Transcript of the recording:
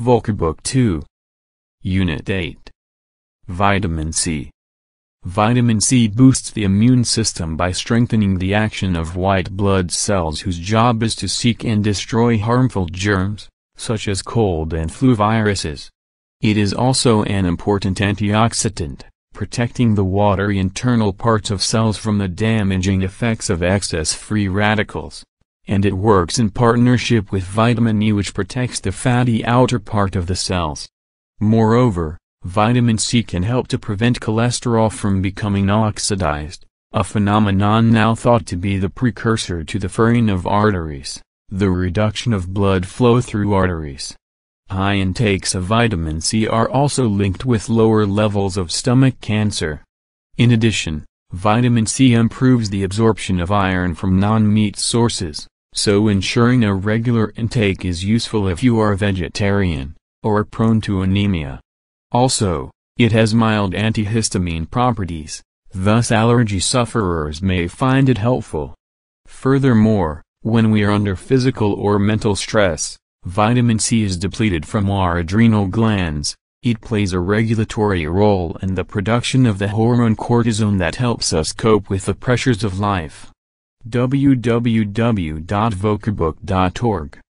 Vocibook 2. Unit 8. Vitamin C. Vitamin C boosts the immune system by strengthening the action of white blood cells whose job is to seek and destroy harmful germs, such as cold and flu viruses. It is also an important antioxidant, protecting the watery internal parts of cells from the damaging effects of excess free radicals and it works in partnership with vitamin E which protects the fatty outer part of the cells. Moreover, vitamin C can help to prevent cholesterol from becoming oxidized, a phenomenon now thought to be the precursor to the furring of arteries, the reduction of blood flow through arteries. High intakes of vitamin C are also linked with lower levels of stomach cancer. In addition, vitamin C improves the absorption of iron from non-meat sources so ensuring a regular intake is useful if you are vegetarian, or prone to anemia. Also, it has mild antihistamine properties, thus allergy sufferers may find it helpful. Furthermore, when we are under physical or mental stress, vitamin C is depleted from our adrenal glands, it plays a regulatory role in the production of the hormone cortisone that helps us cope with the pressures of life www.vocibook.org